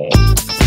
you